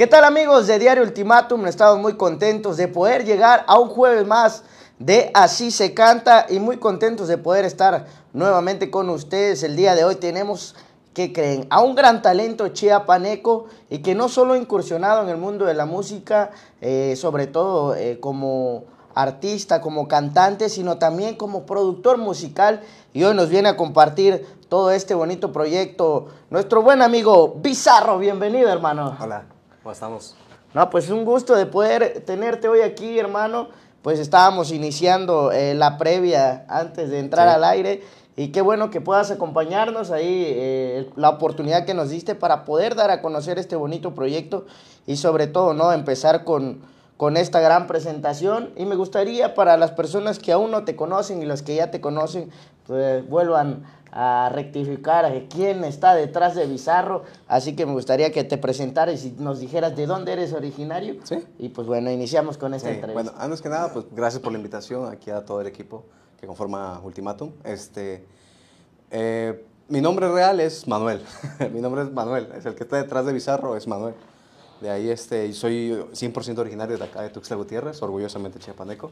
¿Qué tal amigos de Diario Ultimátum? Estamos muy contentos de poder llegar a un jueves más de Así se canta y muy contentos de poder estar nuevamente con ustedes. El día de hoy tenemos, ¿qué creen? A un gran talento chiapaneco y que no solo ha incursionado en el mundo de la música, eh, sobre todo eh, como artista, como cantante, sino también como productor musical y hoy nos viene a compartir todo este bonito proyecto nuestro buen amigo Bizarro. Bienvenido, hermano. Hola. ¿Cómo estamos? No, pues un gusto de poder tenerte hoy aquí, hermano. Pues estábamos iniciando eh, la previa antes de entrar al aire y qué bueno que puedas acompañarnos ahí, eh, la oportunidad que nos diste para poder dar a conocer este bonito proyecto y sobre todo, ¿no? Empezar con, con esta gran presentación y me gustaría para las personas que aún no te conocen y las que ya te conocen, pues vuelvan a rectificar a quién está detrás de Bizarro. Así que me gustaría que te presentaras y nos dijeras de dónde eres originario. Sí. Y pues bueno, iniciamos con esta entrevista. Bueno, antes que nada, pues gracias por la invitación aquí a todo el equipo que conforma Ultimatum. Este, eh, mi nombre real es Manuel. mi nombre es Manuel. Es el que está detrás de Bizarro, es Manuel. De ahí este, soy 100% originario de acá de Tuxtla Gutiérrez, orgullosamente chiapaneco.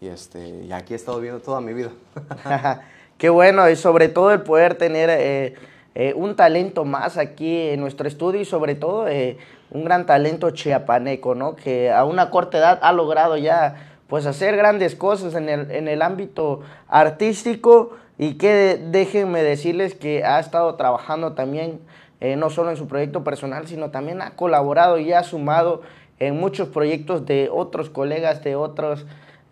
Y, este, y aquí he estado viviendo toda mi vida. Qué bueno, y sobre todo el poder tener eh, eh, un talento más aquí en nuestro estudio y sobre todo eh, un gran talento chiapaneco, ¿no? Que a una corta edad ha logrado ya pues hacer grandes cosas en el, en el ámbito artístico y que déjenme decirles que ha estado trabajando también no solo en su proyecto personal, sino también ha colaborado y ha sumado en muchos proyectos de otros colegas, de otros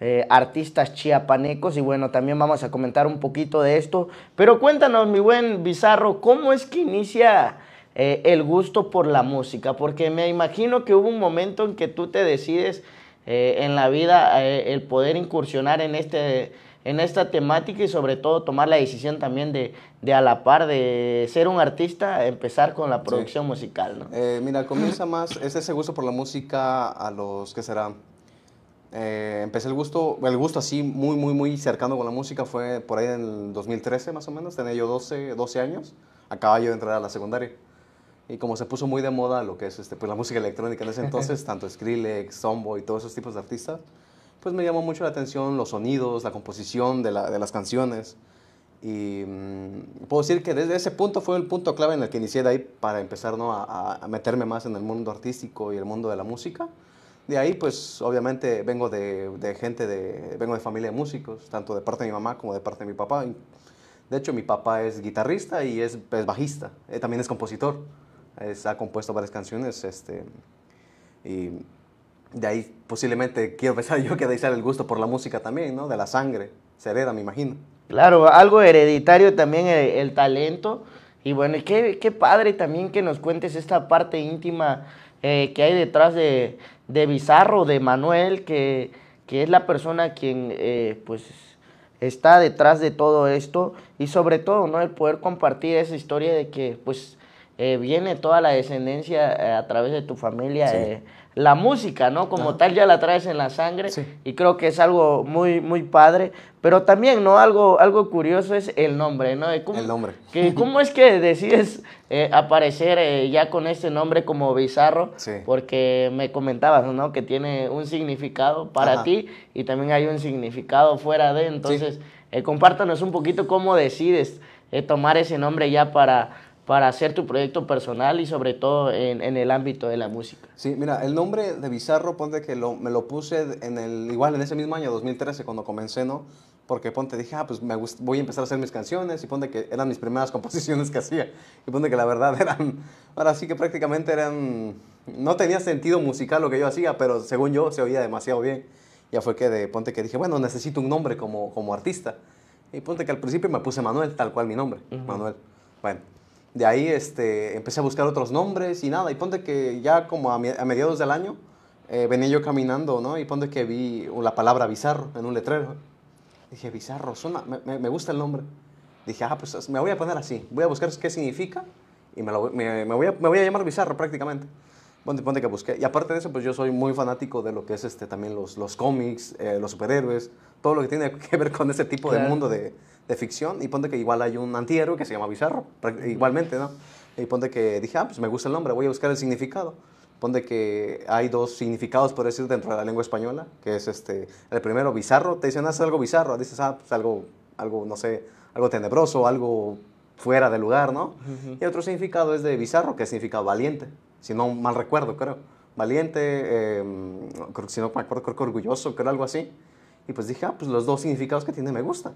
eh, artistas chiapanecos y bueno, también vamos a comentar un poquito de esto. Pero cuéntanos, mi buen Bizarro, ¿cómo es que inicia eh, el gusto por la música? Porque me imagino que hubo un momento en que tú te decides eh, en la vida el poder incursionar en, este, en esta temática y sobre todo tomar la decisión también de, de a la par de ser un artista, empezar con la producción musical, ¿no? mira, comienza más, es ese gusto por la música a los que serán eh, empecé el gusto, el gusto así muy, muy, muy cercano con la música fue por ahí en el 2013 más o menos, tenía yo 12, 12 años, acababa yo de entrar a la secundaria. Y como se puso muy de moda lo que es este, pues, la música electrónica en ese entonces, tanto Skrillex, Zombo y todos esos tipos de artistas, pues me llamó mucho la atención los sonidos, la composición de, la, de las canciones. Y mm, puedo decir que desde ese punto fue el punto clave en el que inicié de ahí para empezar ¿no? a, a meterme más en el mundo artístico y el mundo de la música. De ahí, pues, obviamente vengo de, gente, de, vengo de familia de músicos, tanto de parte de mi mamá como de parte de mi papá. De hecho, mi papá es guitarrista y es, bajista, eh, también es compositor, ha compuesto varias canciones, este, y de ahí posiblemente quiero pensar yo que de ahí sale el gusto por la música también, ¿no? De la sangre, se hereda, me imagino. Claro, algo hereditario también el, el talento. Y bueno, qué, qué padre también que nos cuentes esta parte íntima eh, que hay detrás de, de Bizarro, de Manuel, que, que es la persona quien eh, pues está detrás de todo esto. Y sobre todo no el poder compartir esa historia de que pues eh, viene toda la descendencia a través de tu familia la música, ¿no? Como tal ya la traes en la sangre y creo que es algo muy, muy padre. Pero también, ¿no? Algo, algo curioso es el nombre, ¿no? el nombre. Que, ¿Cómo es que decides eh, aparecer eh, ya con este nombre como Bizarro? Sí. Porque me comentabas, ¿no? Que tiene un significado para ti y también hay un significado fuera de. Entonces, eh, compártanos un poquito cómo decides tomar ese nombre ya para para hacer tu proyecto personal y sobre todo en, en, el ámbito de la música. Sí, mira, el nombre de Bizarro, ponte que lo, me lo puse en el, igual en ese mismo año, 2013, cuando comencé, ¿no? Porque ponte, dije, ah, pues me voy a empezar a hacer mis canciones y ponte que eran mis primeras composiciones que hacía. Y ponte que la verdad eran, ahora sí que prácticamente eran, no tenía sentido musical lo que yo hacía, pero según yo se oía demasiado bien. Ya fue que de, ponte que dije, bueno, necesito un nombre como, como artista. Y ponte que al principio me puse Manuel, tal cual mi nombre, Manuel. Bueno, de ahí este, empecé a buscar otros nombres y nada. Y ponte que ya como a, mediados del año eh, venía yo caminando, ¿no? Y ponte que vi la palabra bizarro en un letrero. Dije, bizarro, suena, me, me, gusta el nombre. Dije, ah, pues me voy a poner así. Voy a buscar qué significa y me, lo, me, voy, a, me voy a llamar bizarro prácticamente. Ponte, ponte que busqué. Y aparte de eso, pues yo soy muy fanático de lo que es este, también los, los cómics, eh, los superhéroes, todo lo que tiene que ver con ese tipo de mundo de, de ficción y ponte que igual hay un antihéroe que se llama Bizarro, igualmente, ¿no? Y ponte que dije, ah, pues me gusta el nombre, voy a buscar el significado. Ponte que hay dos significados, por decir, dentro de la lengua española, que es este, el primero, bizarro, te dicen, haces algo bizarro, dices, ah, pues algo, algo, no sé, algo tenebroso, algo fuera de lugar, ¿no? Y otro significado es de bizarro, que significa valiente, si no mal recuerdo, creo. Valiente, eh, si no me acuerdo, creo que orgulloso, creo algo así. Y pues dije, ah, pues los dos significados que tiene me gustan.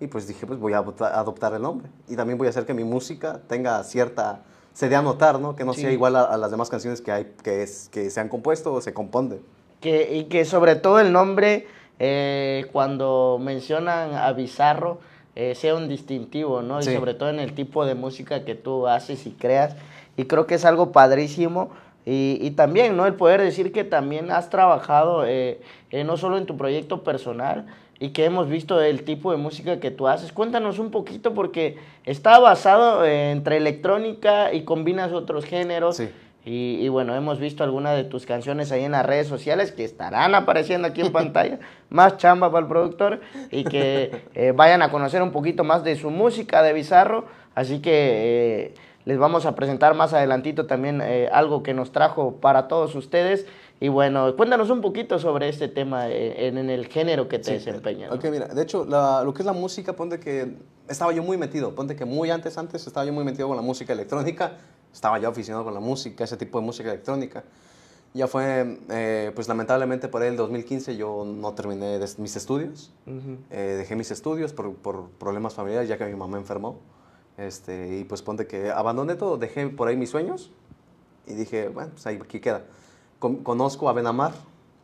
Y pues dije, pues voy a adoptar el nombre. Y también voy a hacer que mi música tenga cierta, se dé a notar, ¿no? Que no sea igual a, las demás canciones que, hay, que, es, que se han compuesto o se componen. Que, y que sobre todo el nombre, eh, cuando mencionan a Bizarro, eh, sea un distintivo, ¿no? Y sobre todo en el tipo de música que tú haces y creas. Y creo que es algo padrísimo. Y, y también, ¿no? El poder decir que también has trabajado eh, no solo en tu proyecto personal, y que hemos visto el tipo de música que tú haces. Cuéntanos un poquito porque está basado entre electrónica y combinas otros géneros. Y, bueno, hemos visto algunas de tus canciones ahí en las redes sociales que estarán apareciendo aquí en pantalla. más chamba para el productor y que eh, vayan a conocer un poquito más de su música de Bizarro. Así que eh, les vamos a presentar más adelantito también eh, algo que nos trajo para todos ustedes. Y bueno, cuéntanos un poquito sobre este tema eh, en, el género que te desempeñas. Ok, mira, de hecho, lo que es la música, ponte que estaba yo muy metido, ponte que muy antes, antes estaba yo muy metido con la música electrónica, estaba ya aficionado con la música, ese tipo de música electrónica. Ya fue, eh, pues lamentablemente por el 2015 yo no terminé mis estudios, eh, dejé mis estudios por, por, problemas familiares ya que mi mamá enfermó. Este, y pues ponte que abandoné todo, dejé por ahí mis sueños y dije, bueno, pues ahí aquí queda conozco a Benamar,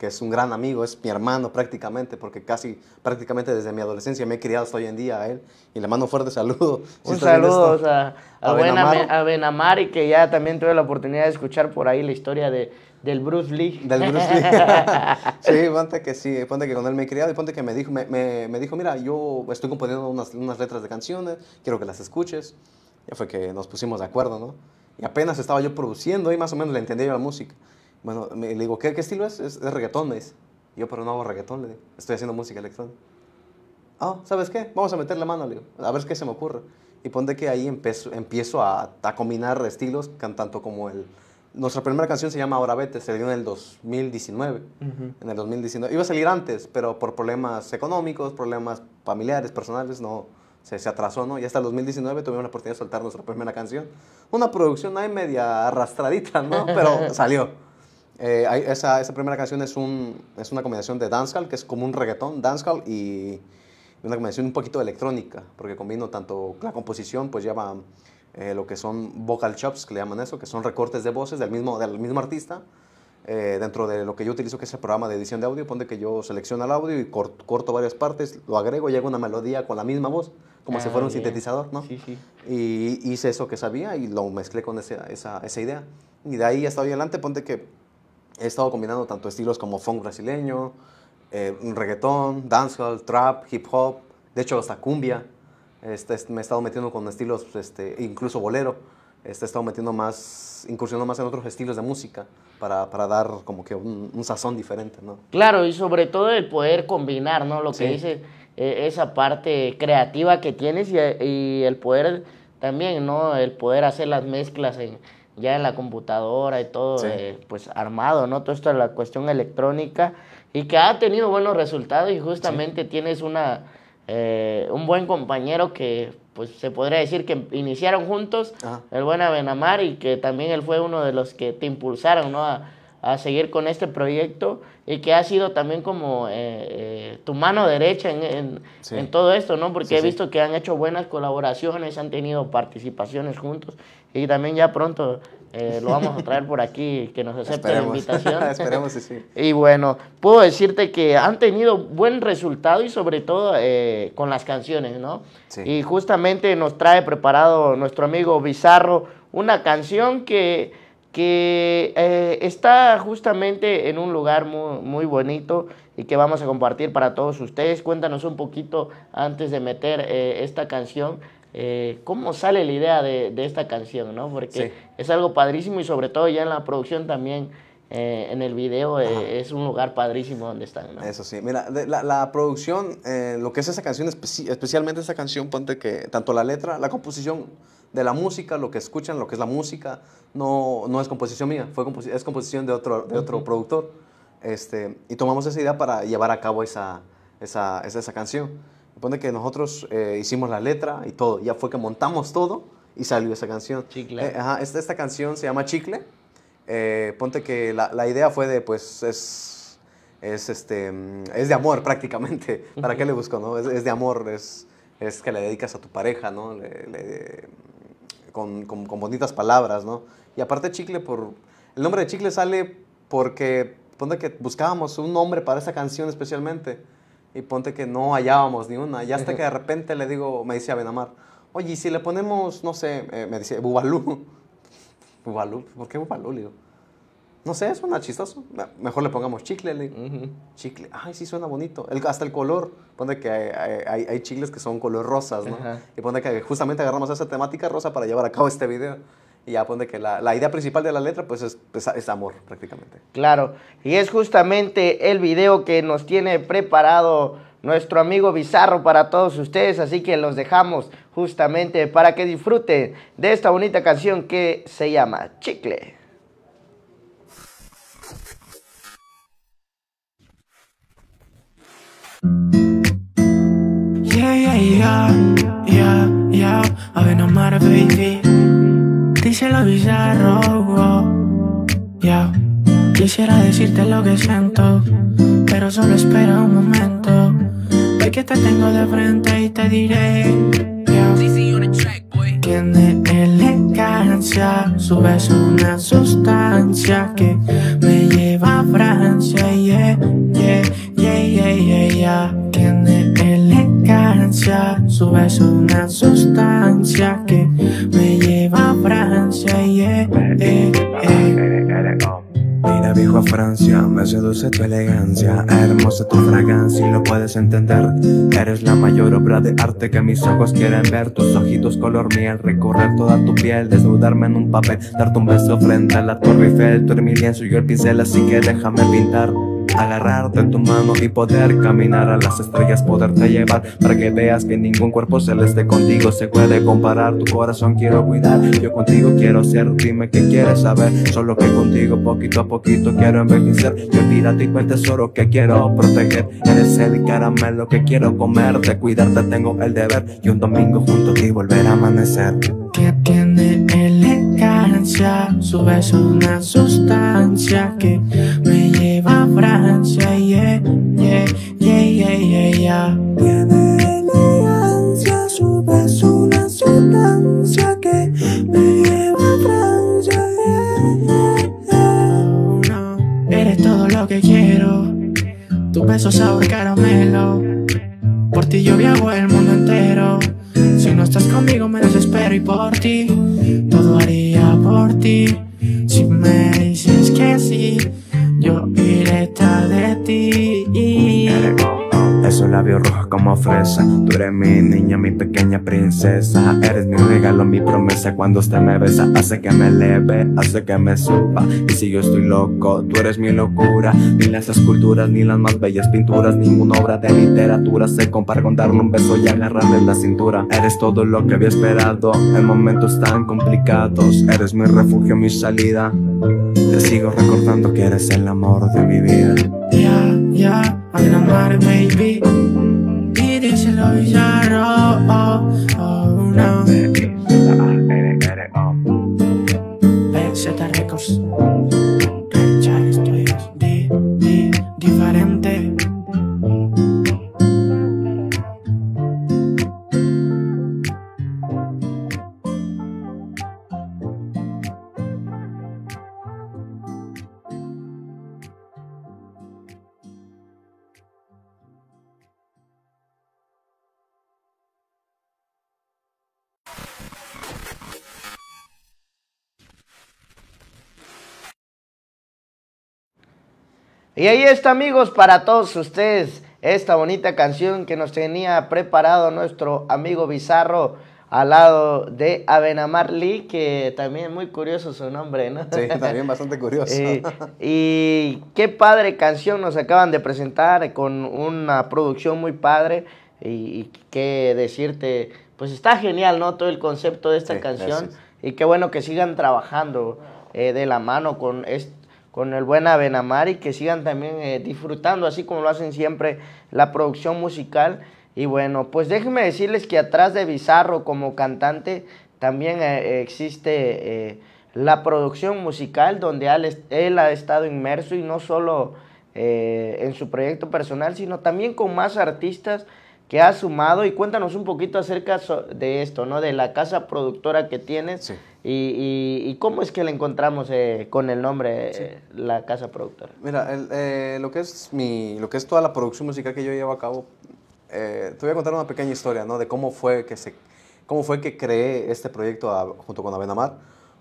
que es un gran amigo, es mi hermano prácticamente, porque casi prácticamente desde mi adolescencia me he criado hasta hoy en día a él. Y le mando un fuerte saludo. Un saludo a, a, Benamar. y que ya también tuve la oportunidad de escuchar por ahí la historia de, del Bruce Lee. Del Bruce Lee. sí, ponte que sí, ponte que con él me he criado y ponte que me dijo, me, me, dijo mira, yo estoy componiendo unas, unas letras de canciones, quiero que las escuches. Ya fue que nos pusimos de acuerdo, ¿no? Y apenas estaba yo produciendo y más o menos le entendía yo la música. Bueno, le digo, ¿qué, qué estilo es? es? reggaetón, me dice. Yo, pero no hago reggaetón, le digo. Estoy haciendo música electrónica. Ah, ¿sabes qué? Vamos a meter la mano, le digo. A ver qué se me ocurre. Y ponte que ahí empiezo, empiezo a, a, combinar estilos, tanto como el... Nuestra primera canción se llama Ahora Vete, dio en el 2019. En el 2019. Iba a salir antes, pero por problemas económicos, problemas familiares, personales, no, se, se, atrasó, ¿no? Y hasta el 2019 tuvimos la oportunidad de soltar nuestra primera canción. Una producción ahí media arrastradita, ¿no? Pero salió. Eh, esa, esa, primera canción es, un, es una combinación de dancehall, que es como un reggaetón, dancehall, y una combinación un poquito electrónica, porque combino tanto la composición, pues lleva eh, lo que son vocal chops, que le llaman eso, que son recortes de voces del mismo, del mismo artista, eh, dentro de lo que yo utilizo, que es el programa de edición de audio, pone que yo selecciono el audio y corto, varias partes, lo agrego y hago una melodía con la misma voz, como si fuera un ah, sintetizador, ¿no? Sí, sí. Y hice eso que sabía y lo mezclé con esa, esa, esa idea. Y de ahí hasta hoy adelante, ponte que he estado combinando tanto estilos como funk brasileño, eh, reggaetón, dancehall, trap, hip hop, de hecho hasta cumbia. Este, me he estado metiendo con estilos, este, incluso bolero. Este, he estado metiendo más, incursionando más en otros estilos de música para, para dar como que un, sazón diferente, ¿no? Claro, y sobre todo el poder combinar, ¿no? Lo que dice eh, esa parte creativa que tienes y, y, el poder también, ¿no? El poder hacer las mezclas en, ya en la computadora y todo, eh, pues armado, ¿no? Todo esto es la cuestión electrónica y que ha tenido buenos resultados y justamente tienes una, eh, un buen compañero que, pues se podría decir que iniciaron juntos, el buen Abenamar y que también él fue uno de los que te impulsaron, ¿no? A, a seguir con este proyecto y que ha sido también como eh, eh, tu mano derecha en, en, todo esto, ¿no? Porque he visto que han hecho buenas colaboraciones, han tenido participaciones juntos y también ya pronto eh, lo vamos a traer por aquí, que nos acepte la invitación. Esperemos, sí. Y bueno, puedo decirte que han tenido buen resultado y sobre todo con las canciones, ¿no? Y justamente nos trae preparado nuestro amigo Bizarro una canción que que eh, está justamente en un lugar muy, muy, bonito y que vamos a compartir para todos ustedes. Cuéntanos un poquito antes de meter eh, esta canción, eh, cómo sale la idea de, de esta canción, ¿no? Porque es algo padrísimo y sobre todo ya en la producción también eh, en el video, eh, es un lugar padrísimo donde están. ¿no? Eso sí, mira, de- la, la producción, eh, lo que es esa canción, especi- especialmente esa canción, ponte que tanto la letra, la composición de la música, lo que escuchan, lo que es la música, no, no es composición mía, fue composi- es composición de otro, de otro productor. Este, y tomamos esa idea para llevar a cabo esa, esa, esa, esa canción. Ponte que nosotros eh, hicimos la letra y todo, ya fue que montamos todo y salió esa canción. Chicle. Eh, ajá, esta, esta canción se llama Chicle. Eh, ponte que la, la idea fue de, pues, es, es, este, es de amor prácticamente. ¿Para qué le busco, no? Es, es de amor, es, es que le dedicas a tu pareja, ¿no? Le- le- con, con- con bonitas palabras, ¿no? Y aparte Chicle, por, el nombre de Chicle sale porque, ponte que buscábamos un nombre para esa canción especialmente. Y ponte que no hallábamos ni una. Y hasta que de repente le digo, me dice a Benamar, oye, ¿y si le ponemos, no sé, eh, me dice, Bubalú. ¿Por qué? Le digo, no sé, suena chistoso. Me- Mejor le pongamos chicle, le digo. Chicle, ay, sí suena bonito. El- hasta el color, pone que hay, hay- hay chicles que son color rosas, ¿no? Y pone que justamente agarramos esa temática rosa para llevar a cabo este video. Y ya pone que la, la idea principal de la letra, pues es, es, es amor, prácticamente. Claro, y es justamente el video que nos tiene preparado nuestro amigo Bizarro para todos ustedes, así que los dejamos justamente para que disfruten de esta bonita canción que se llama Chicle. Yeah, yeah, yeah, yeah, yeah. Matter, baby. Bizarro, oh, yeah. Quisiera decirte lo que siento, pero solo espera un momento. Ve que te tengo de frente y te diré. Tiene elegancia, su beso una sustancia que me lleva a Francia, yeah, yeah, yeah, yeah, yeah, yeah. Tiene elegancia, su beso una sustancia que me lleva a Francia, yeah, yeah. Mira viejo a Francia, me seduce tu elegancia, hermosa tu fragancia y lo puedes entender. Eres la mayor obra de arte que mis ojos quieren ver, tus ojitos color miel, recorrer toda tu piel, desnudarme en un papel, darte un beso frente a la Torre Eiffel, tú eres mi y yo el pincel, así que déjame pintar. Agarrarte en tu mano y poder caminar a las estrellas, poderte llevar para que veas que ningún cuerpo celeste contigo se puede comparar. Tu corazón quiero cuidar, yo contigo quiero ser. Dime qué quieres saber, solo que contigo poquito a poquito quiero envejecer. Yo tírate y el tesoro que quiero proteger. Eres el caramelo que quiero comer, de cuidarte tengo el deber. Y un domingo junto a ti volver a amanecer. que tiene elegancia, su beso una sustancia que me lleva a Francia, yeah, yeah, yeah, yeah, yeah, yeah. Tiene elegancia, su beso una sustancia que me lleva a Francia, yeah, yeah. Oh, no. Eres todo lo que quiero, tu beso sabor caramelo. Por ti yo viajo el mundo entero. Si no estás conmigo me desespero y por ti todo haría por ti. Si me dices que sí, labios rojos como fresa. Tú eres mi niña, mi pequeña princesa. Eres mi regalo, mi promesa. Cuando usted me besa Hace que me eleve, hace que me suba. Y si yo estoy loco, tú eres mi locura. Ni las esculturas, ni las más bellas pinturas Ninguna obra de literatura. Se compara con darle un beso y agarrarle la cintura. Eres todo lo que había esperado. En momentos tan complicados Eres mi refugio, mi salida. Te sigo recordando que eres el amor de mi vida Ya, ya, I'm not mad, baby. Y díselo bizarro, oh, oh, no. PZ Records. Y ahí está, amigos, para todos ustedes, esta bonita canción que nos tenía preparado nuestro amigo Bizarro. al lado de Abenamar Lee, que también muy curioso su nombre, ¿no? Sí, también bastante curioso. Eh, y qué padre canción nos acaban de presentar con una producción muy padre y, y qué decirte, pues está genial, ¿no? Todo el concepto de esta Sí, canción gracias. y qué bueno que sigan trabajando eh, de la mano con, es- con el buen Abenamar y que sigan también eh, disfrutando, así como lo hacen siempre, la producción musical. Y bueno, pues déjenme decirles que atrás de Bizarro como cantante también eh, existe eh, la producción musical donde él ha estado inmerso y no solo en su proyecto personal, sino también con más artistas que ha sumado y cuéntanos un poquito acerca de esto, ¿no? De la casa productora que tienes Sí. y, y- y cómo es que la encontramos eh, con el nombre eh, La Casa Productora. Mira, el, eh, lo, que es mi, lo que es toda la producción musical que yo llevo a cabo, eh, te voy a contar una pequeña historia, ¿no? De cómo fue que, se, cómo fue que creé este proyecto a- junto con Abenamar.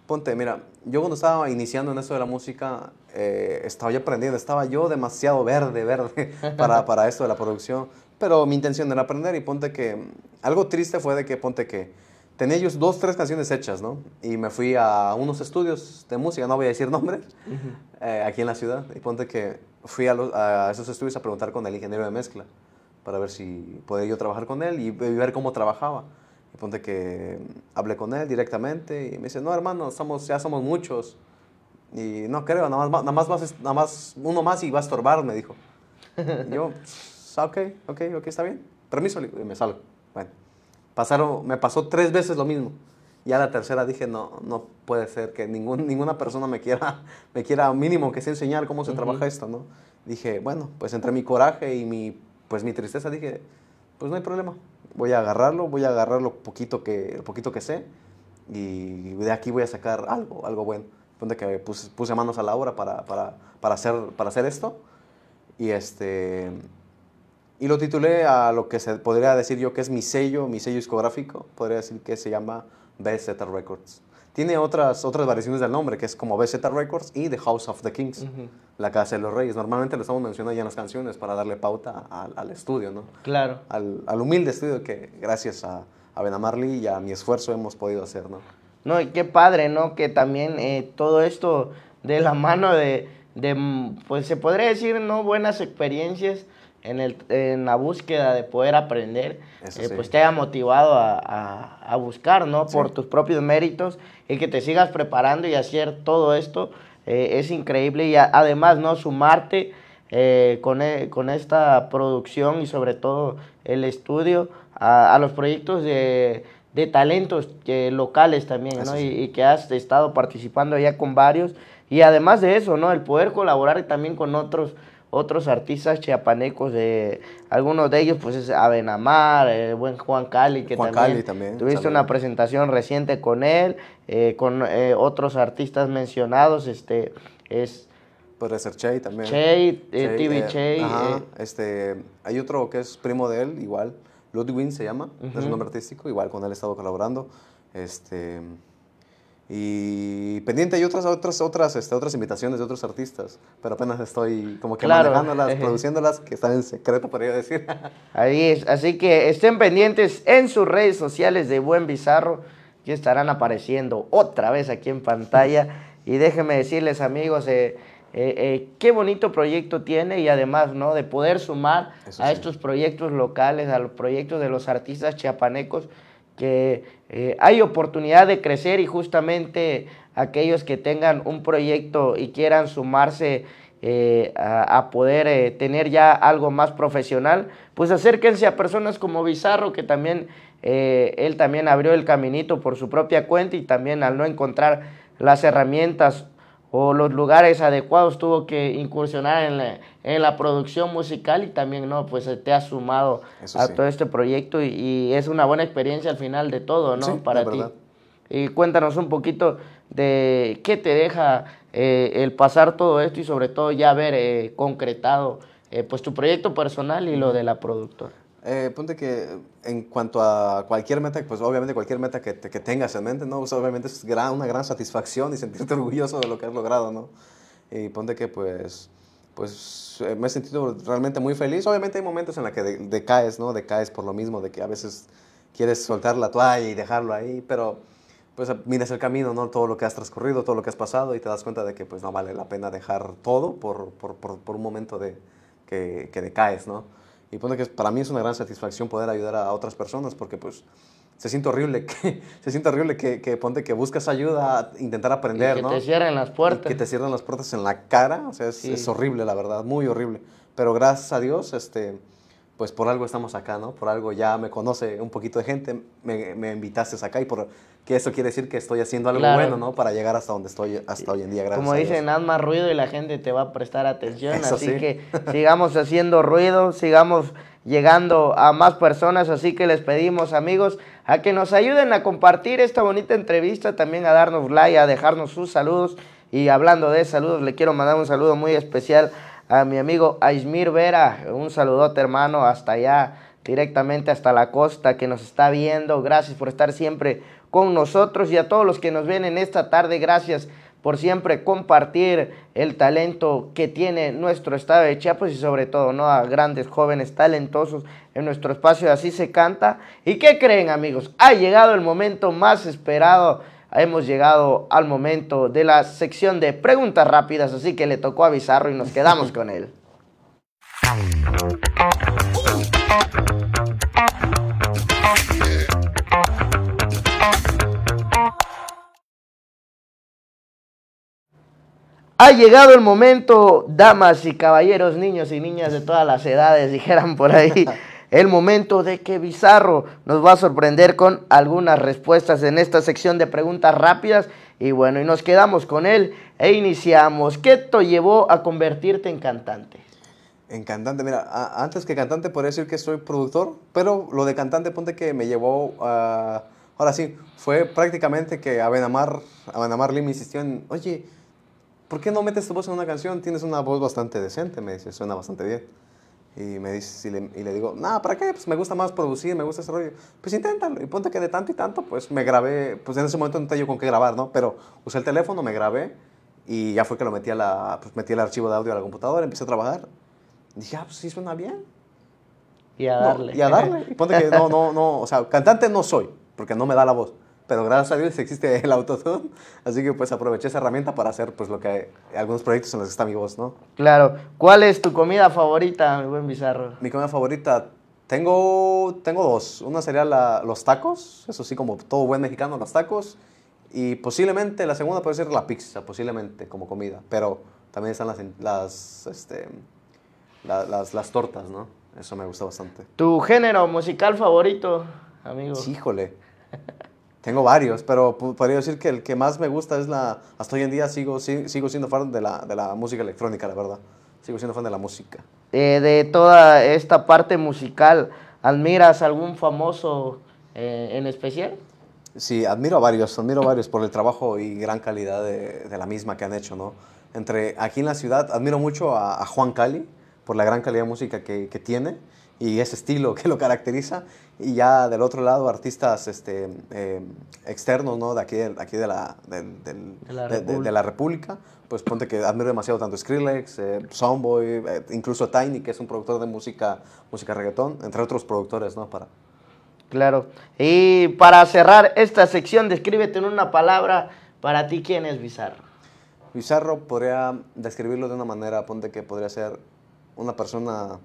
Ponte, mira, yo cuando estaba iniciando en esto de la música, eh, estaba yo aprendiendo, estaba yo demasiado verde, verde para, para esto de la producción, pero mi intención era aprender y ponte que, algo triste fue de que, ponte que, tenía yo dos, tres canciones hechas, ¿no? Y me fui a unos estudios de música, no voy a decir nombres, eh, aquí en la ciudad. Y ponte que fui a, los- a esos estudios a preguntar con el ingeniero de mezcla para ver si podía yo trabajar con él y ve- ver cómo trabajaba. Y ponte que hablé con él directamente y me dice, no hermano, estamos, ya somos muchos. Y no creo, nada más, nada, más vas- nada más uno más y va a estorbar, me dijo. Y yo, "Pues, ok, ok, ok, está bien. Permiso, y me salgo. Bueno, pasaron, me pasó tres veces lo mismo. Ya la tercera dije, no, no puede ser que ningún, ninguna persona me quiera, me quiera mínimo que sea enseñar cómo se trabaja esto, ¿no? Dije, bueno, pues entre mi coraje y mi, pues mi tristeza dije, pues no hay problema. Voy a agarrarlo, voy a agarrar lo poquito que, lo poquito que sé y de aquí voy a sacar algo, algo bueno. Ponte que puse, puse manos a la obra para, para, para, hacer, para hacer esto y este... Y lo titulé a lo que se podría decir yo que es mi sello, mi sello discográfico. Podría decir que se llama BZ Records. Tiene otras, otras variaciones del nombre, que es como BZ Records y The House of the Kings, la Casa de los Reyes. Normalmente lo estamos mencionando ya en las canciones para darle pauta al, al estudio, ¿no? Claro. Al, al humilde estudio que gracias a, a Ben Marley y a mi esfuerzo hemos podido hacer, ¿no? No, y qué padre, ¿no? Que también eh, todo esto de la mano de, de, pues se podría decir, ¿no? Buenas experiencias en, el, en la búsqueda de poder aprender, eh, sí. pues te haya motivado a, a- a buscar, ¿no? Por Sí. tus propios méritos y que te sigas preparando y hacer todo esto eh, es increíble y a- además, ¿no? Sumarte eh, con, e- con esta producción y sobre todo el estudio a, a los proyectos de, de talentos eh, locales también, Eso ¿no? sí. Y, y que has estado participando ya con varios. Y además de eso, ¿no? El poder colaborar también con otros otros artistas chiapanecos, de algunos de ellos pues es Abenamar, el buen Juan Cali, que Juan también, Cali también, tuviste una presentación reciente con él, eh, con eh, otros artistas mencionados, este es Podría ser Che también. Che, eh, Che, TV eh, Che, ajá, eh, este, hay otro que es primo de él, igual, Ludwig se llama, es un nombre artístico, igual con él he estado colaborando. Este, y pendiente hay otras, otras, otras, este, otras invitaciones de otros artistas, pero apenas estoy como que Claro. manejándolas, produciéndolas, que están en secreto, podría decir. Ahí es, así que estén pendientes en sus redes sociales de Buen Bizarro, que estarán apareciendo otra vez aquí en pantalla. Y déjenme decirles, amigos, eh, eh, eh, qué bonito proyecto tiene y además, ¿no? De poder sumar Eso a sí. estos proyectos locales, a los proyectos de los artistas chiapanecos, que eh, hay oportunidad de crecer y justamente aquellos que tengan un proyecto y quieran sumarse eh, a, poder eh, tener ya algo más profesional, pues acérquense a personas como Bizarro, que también él también abrió el caminito por su propia cuenta y también al no encontrar las herramientas o los lugares adecuados tuvo que incursionar en la, en la producción musical y también no pues te ha sumado Eso a sí. todo este proyecto y, y es una buena experiencia al final de todo no Sí, para ti. verdad. y cuéntanos un poquito de qué te deja eh, el pasar todo esto y sobre todo ya haber eh, concretado eh, pues tu proyecto personal y lo de la productora Eh, ponte que en cuanto a cualquier meta, pues obviamente cualquier meta que, que tengas en mente, ¿no? Obviamente es gran- una gran satisfacción y sentirte orgulloso de lo que has logrado, ¿no? Y ponte que pues, pues eh, me he sentido realmente muy feliz. Obviamente hay momentos en los que de- decaes, ¿no? Decaes por lo mismo, de que a veces quieres soltar la toalla y dejarlo ahí, pero pues miras el camino, ¿no? Todo lo que has transcurrido, todo lo que has pasado y te das cuenta de que pues no vale la pena dejar todo por, por, por, por un momento de, que, que decaes, ¿no? Y pone que para mí es una gran satisfacción poder ayudar a otras personas porque pues se siente horrible que, se siente horrible que, que ponte que buscas ayuda, intentar aprender, que ¿no? te cierren las Y puertas. que te cierran las puertas en la cara, o sea, es, Sí. es horrible, la verdad, muy horrible. Pero gracias a Dios, este, pues por algo estamos acá, ¿no? Por algo ya me conoce un poquito de gente, me, me invitaste acá y por que eso quiere decir que estoy haciendo algo Claro. bueno, ¿no? Para llegar hasta donde estoy hasta hoy en día, gracias Como dicen, haz más ruido y la gente te va a prestar atención. Eso así sí. que sigamos haciendo ruido, sigamos llegando a más personas. Así que les pedimos, amigos, a que nos ayuden a compartir esta bonita entrevista, también a darnos like, a dejarnos sus saludos. Y hablando de saludos, le quiero mandar un saludo muy especial a mi amigo Aismir Vera. Un saludote, hermano, hasta allá, directamente hasta la costa, que nos está viendo. Gracias por estar siempre con nosotros y a todos los que nos ven en esta tarde. Gracias por siempre compartir el talento que tiene nuestro estado de Chiapas y sobre todo ¿no? a grandes jóvenes talentosos en nuestro espacio Así se canta. ¿Y qué creen amigos? Ha llegado el momento más esperado. Hemos llegado al momento de la sección de preguntas rápidas, así que le tocó a Bizarro y nos quedamos con él. Ha llegado el momento, damas y caballeros, niños y niñas de todas las edades, dijeran por ahí, el momento de que Bizarro nos va a sorprender con algunas respuestas en esta sección de preguntas rápidas. Y bueno, y nos quedamos con él e iniciamos. ¿Qué te llevó a convertirte en cantante? En cantante, mira, a- antes que cantante podría decir que soy productor, pero lo de cantante, ponte que me llevó a... Ahora sí, fue prácticamente que Abenamar Lee me insistió en, oye, ¿por qué no metes tu voz en una canción? Tienes una voz bastante decente, me dice, suena bastante bien. Y me dice, y le, y le digo, no, ¿para qué? Pues me gusta más producir, me gusta ese rollo. Pues inténtalo. Y ponte que de tanto y tanto, pues me grabé, pues en ese momento no tenía yo con qué grabar, ¿no? Pero usé el teléfono, me grabé y ya fue que lo metí a la, pues metí el archivo de audio a la computadora, empecé a trabajar. Dije, ah, pues sí suena bien. Y a No, darle. y a darle. Y ponte que no, no, no, o sea, cantante no soy, porque no me da la voz. Pero gracias a Dios existe el autotune, así que pues aproveché esa herramienta para hacer pues lo que algunos proyectos en los que está mi voz, ¿no? Claro. ¿Cuál es tu comida favorita, mi buen Bizarro? Mi comida favorita, tengo, tengo dos. Una sería la- los tacos, eso sí, como todo buen mexicano, los tacos. Y posiblemente la segunda puede ser la pizza, posiblemente como comida. Pero también están las, las, este, la- las, las tortas, ¿no? Eso me gusta bastante. ¿Tu género musical favorito, amigo? Sí, híjole. Tengo varios, pero podría decir que el que más me gusta es la... Hasta hoy en día sigo, si- sigo siendo fan de la, de la música electrónica, la verdad. Sigo siendo fan de la música. Eh, de toda esta parte musical, ¿admiras algún famoso eh, en especial? Sí, admiro a varios, admiro a varios por el trabajo y gran calidad de, de la misma que han hecho, ¿no? Entre aquí en la ciudad, admiro mucho a, a Juan Cali por la gran calidad de música que, que tiene y ese estilo que lo caracteriza. Y ya del otro lado, artistas este, eh, externos, ¿no? De aquí, de, aquí de, la, de la República. Pues ponte que admiro demasiado tanto Skrillex, eh, Soundboy, eh, incluso Tiny, que es un productor de música, música reggaetón, entre otros productores, ¿no? Para, Claro. Y para cerrar esta sección, descríbete en una palabra, para ti, ¿quién es Bizarro? Bizarro podría describirlo de una manera, ponte que podría ser una persona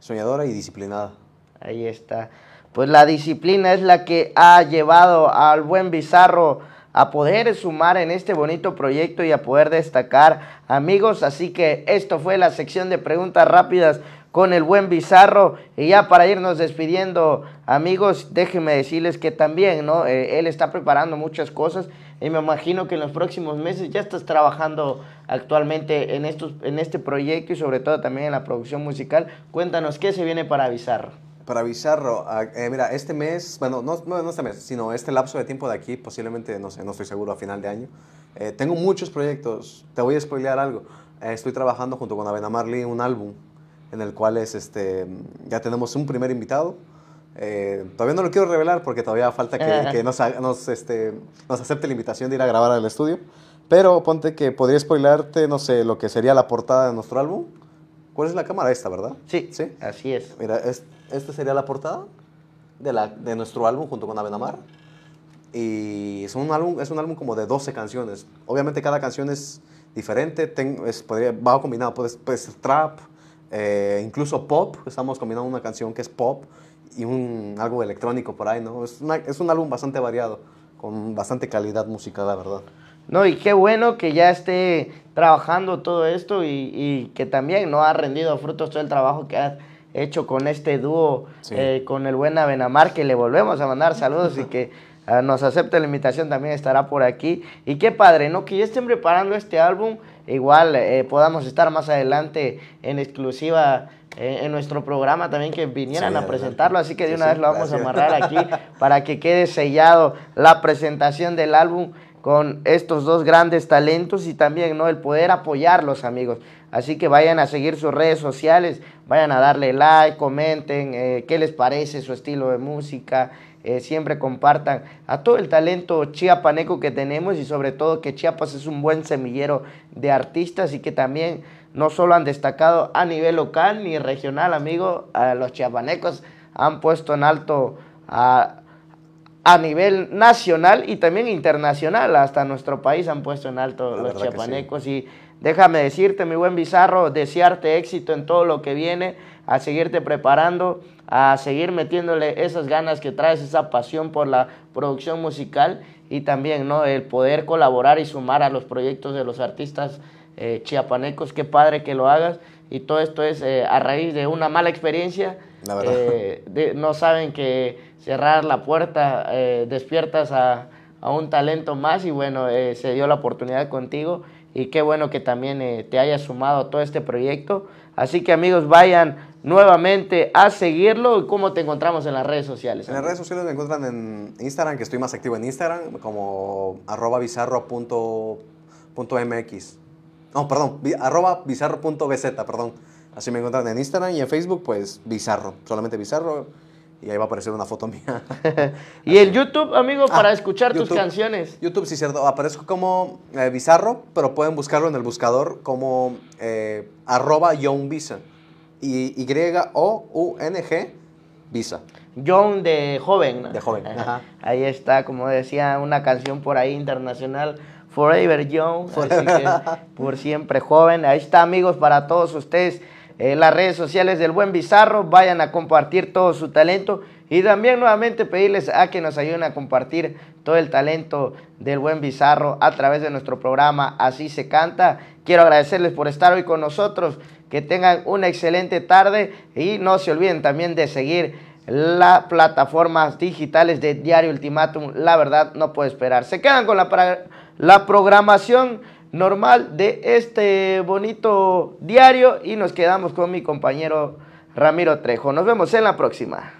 soñadora y disciplinada. Ahí está. Pues la disciplina es la que ha llevado al buen Bizarro a poder sumar en este bonito proyecto y a poder destacar amigos. Así que esto fue la sección de preguntas rápidas con el buen Bizarro. Y ya para irnos despidiendo, amigos, déjenme decirles que también, ¿no? Eh, él está preparando muchas cosas y me imagino que en los próximos meses ya estás trabajando actualmente en, estos, en este proyecto y sobre todo también en la producción musical. Cuéntanos, ¿qué se viene para Bizarro? Para Bizarro, eh, mira, este mes, bueno, no, no, no este mes, sino este lapso de tiempo de aquí, posiblemente, no sé, no estoy seguro, a final de año. eh, tengo muchos proyectos, te voy a spoilear algo. Eh, estoy trabajando junto con Abenamar Lee un álbum en el cual es, este, ya tenemos un primer invitado. Eh, todavía no lo quiero revelar porque todavía falta que, que nos, nos, este, nos acepte la invitación de ir a grabar al estudio. Pero ponte que podría spoilearte, no sé, lo que sería la portada de nuestro álbum. ¿Cuál es la cámara? Esta, ¿verdad? Sí, Sí. así es. Mira, es- esta sería la portada. de, la, de nuestro álbum junto con Avenamar. Y es un, álbum, es un álbum como de 12 canciones. Obviamente cada canción es diferente, ten- es, podría, va combinado, puede ser trap, eh, incluso pop. Estamos combinando una canción que es pop y un, algo electrónico por ahí, ¿no? Es, una- es un álbum bastante variado, con bastante calidad musical, la verdad. No, y qué bueno que ya esté trabajando todo esto y, y que también no ha rendido frutos todo el trabajo que has hecho con este dúo, Sí. eh, con el buen Avenamar, que le volvemos a mandar saludos y que ah, nos acepte la invitación, también estará por aquí. Y qué padre, ¿no? Que ya estén preparando este álbum, igual eh, podamos estar más adelante en exclusiva eh, en nuestro programa también, que vinieran Sí, a presentarlo, así que de una sí, vez lo vamos a amarrar aquí para que quede sellado la presentación del álbum con estos dos grandes talentos y también no el poder apoyarlos amigos. Así que vayan a seguir sus redes sociales vayan a darle like comenten eh, qué les parece su estilo de música eh, siempre compartan a todo el talento chiapaneco que tenemos y sobre todo que Chiapas es un buen semillero de artistas y que también no solo han destacado a nivel local ni regional amigo a los chiapanecos han puesto en alto a a nivel nacional y también internacional. Hasta nuestro país han puesto en alto La los chiapanecos. Y déjame decirte, mi buen Bizarro, desearte éxito en todo lo que viene, a seguirte preparando, a seguir metiéndole esas ganas que traes, esa pasión por la producción musical y también ¿no? el poder colaborar y sumar a los proyectos de los artistas eh, chiapanecos. Qué padre que lo hagas. Y todo esto es eh, a raíz de una mala experiencia. La verdad. eh, de- no saben que cerrar la puerta eh, despiertas a, a un talento más y bueno, eh, se dio la oportunidad contigo y qué bueno que también eh, te hayas sumado a todo este proyecto. Así que amigos, vayan nuevamente a seguirlo. ¿Y ¿Cómo te encontramos en las redes sociales? En las redes sociales me encuentran en Instagram, que estoy más activo en Instagram, como arroba bizarro punto- punto MX. No, perdón, arroba bizarro punto BZ, perdón. Así me encuentran en Instagram y en Facebook, pues bizarro, solamente bizarro. Y ahí va a aparecer una foto mía. Y el YouTube, amigo, para Ah, escuchar tus canciones. YouTube, sí, cierto. Aparezco como eh, bizarro, pero pueden buscarlo en el buscador como eh, arroba Young Visa. Y Y-O-U-N-G Visa. John de joven. ¿no? De joven, ajá. Ahí está, como decía una canción por ahí internacional, Forever Young, así que por siempre joven. Ahí está, amigos, para todos ustedes. eh, las redes sociales del Buen Bizarro, vayan a compartir todo su talento y también nuevamente pedirles a que nos ayuden a compartir todo el talento del Buen Bizarro a través de nuestro programa Así se canta. Quiero agradecerles por estar hoy con nosotros, que tengan una excelente tarde y no se olviden también de seguir las plataformas digitales de Diario Ultimátum. La verdad, no puedo esperar. Se quedan con la, la programación normal de este bonito diario y nos quedamos con mi compañero Ramiro Trejo. Nos vemos en la próxima.